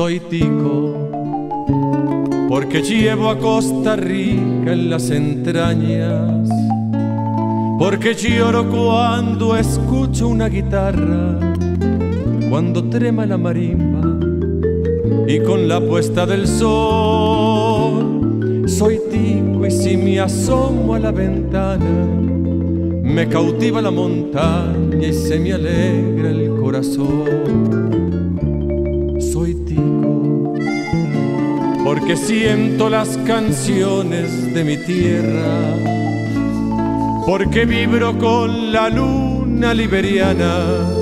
Soy tico porque llevo a Costa Rica en las entrañas, porque lloro cuando escucho una guitarra, cuando trema la marimba y con la puesta del sol. Soy tico y si me asomo a la ventana, me cautiva la montaña y se me alegra el corazón. Soy tico porque siento las canciones de mi tierra, porque vibro con la luna liberiana,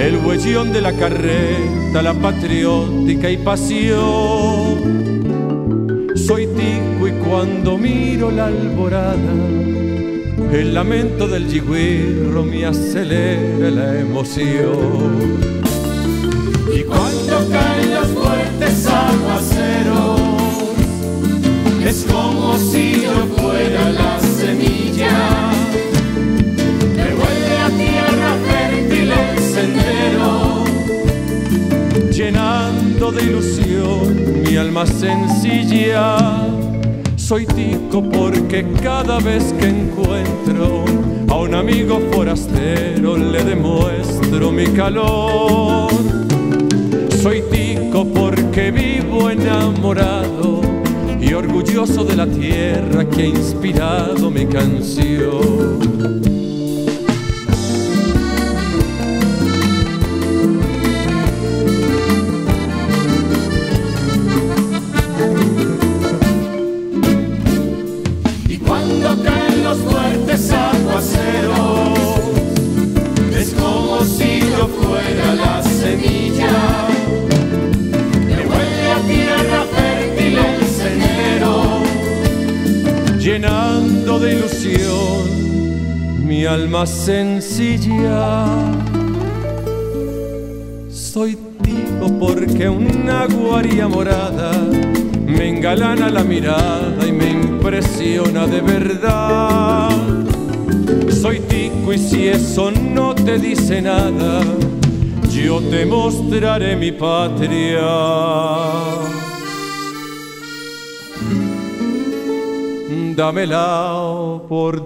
el huellón de la carreta, la patriótica y pasión. Soy tico y cuando miro la alborada, el lamento del yigüirro me acelera la emoción. Y cuando caen los fuertes alma sencilla. Soy tico porque cada vez que encuentro a un amigo forastero le demuestro mi calor. Soy tico porque vivo enamorado y orgulloso de la tierra que ha inspirado mi canción. Mi alma sencilla. Soy tico porque una guaria morada me engalana la mirada y me impresiona de verdad. Soy tico y si eso no te dice nada, yo te mostraré mi patria. Dame la oportunidad.